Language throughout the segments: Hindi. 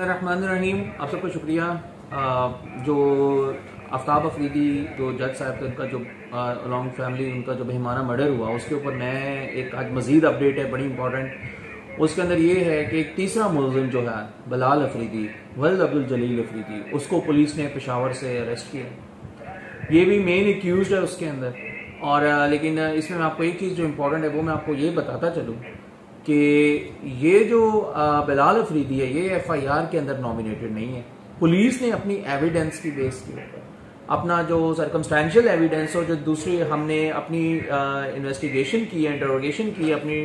रहीम आप सबका शुक्रिया। जो आफ्ताब अफरीदी, जो जज साहब का उनका जो अलॉन्ग फैमिली उनका जो बेहमाना मर्डर हुआ, उसके ऊपर मैं एक आज मजीद अपडेट है, बड़ी इंपॉर्टेंट उसके अंदर ये है कि एक तीसरा मुलजिम जो है, बलाल अफरीदी, वल्द अब्दुल जलील अफरीदी, उसको पुलिस ने पेशावर से अरेस्ट किया। ये भी मेन एक्यूज है उसके अंदर। और लेकिन इसमें मैं आपको एक चीज़ जो इम्पोर्टेंट है, वो मैं आपको ये बताता चलूँ कि ये जो बिलाल अफरीदी है, ये एफआईआर के अंदर नॉमिनेटेड नहीं है। पुलिस ने अपनी एविडेंस की बेस के ऊपर अपना जो सरकमस्टेंशियल एविडेंस और जो दूसरी हमने अपनी इन्वेस्टिगेशन की है इंटरोगेशन की अपनी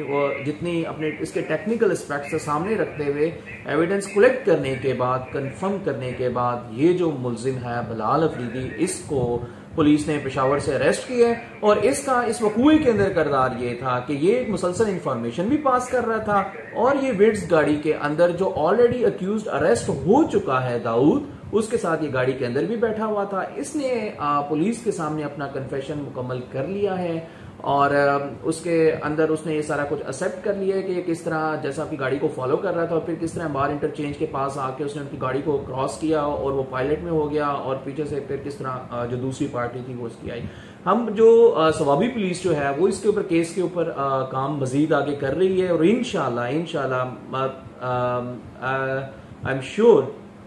जितनी अपने इसके टेक्निकल एस्पेक्ट से सामने रखते हुए एविडेंस कलेक्ट करने के बाद कंफर्म करने के बाद ये जो मुलजिम है बलाल अफरीदी, इसको पुलिस ने पिशावर से अरेस्ट किया है और इसका इस वकूए के अंदर करदार ये था कि ये एक मुसलसल इंफॉर्मेशन भी पास कर रहा था और ये विड्स गाड़ी के अंदर जो ऑलरेडी अक्यूज अरेस्ट हो चुका है दाऊद, उसके साथ ये गाड़ी के अंदर भी बैठा हुआ था। इसने पुलिस के सामने अपना कन्फेशन मुकम्मल कर लिया है। और उसके अंदर उसने ये सारा कुछ एक्सेप्ट कर लिया है कि किस तरह, जैसा आपकी गाड़ी को फॉलो कर रहा था, और फिर किस तरह बार इंटरचेंज के पास आके उसने उनकी गाड़ी को क्रॉस किया, और वो पायलट में हो गया, और पीछे से फिर किस तरह जो दूसरी पार्टी थी, वो उसकी आई। हम जो सवाबी पुलिस जो है, वो इसके ऊपर केस के ऊपर काम मजीद आगे कर रही है, और इनशाला इनशाला आई एम श्योर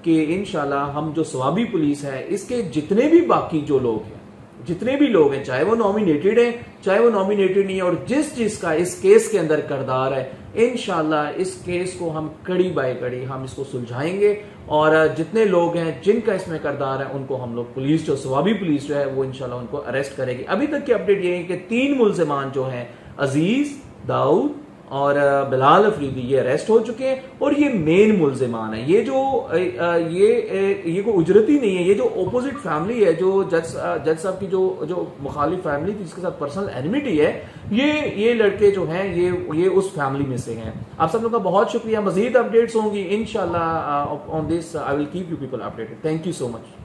कि इन हम जो सवाबी पुलिस है, इसके जितने भी बाकी जो लोग हैं जितने भी लोग हैं, चाहे वो नॉमिनेटेड है, चाहे वो नॉमिनेटेड नहीं है, और जिस चीज़ का इस केस के अंदर करदार है इनशाला इस केस को हम कड़ी बाय कड़ी हम इसको सुलझाएँगे, और जितने लोग हैं, जिनका इसमें करदार है, उनको हम लोग पुलिस जो सवाबी पुलिस जो है, वो इनशाला उनको अरेस्ट करेगी। अभी तक की अपडेट ये है कि तीन मुलजमान जो हैं, अज़ीज़, दाऊद और बिलाल अफरीदी ये अरेस्ट हो चुके हैं और ये मेन मुलजमान है। ये जो ये ये कोई उजरती नहीं है, ये जो ओपोजिट फैमिली है, जो जज जज साहब की जो जो मुखालिफ फैमिली थी, जिसके साथ पर्सनल एनिमिटी है, ये ये लड़के जो हैं, ये ये उस फैमिली में से हैं। आप सब लोग का बहुत शुक्रिया। मजीद अपडेट्स होंगी इनशाला on this I will keep you people updated thank you so much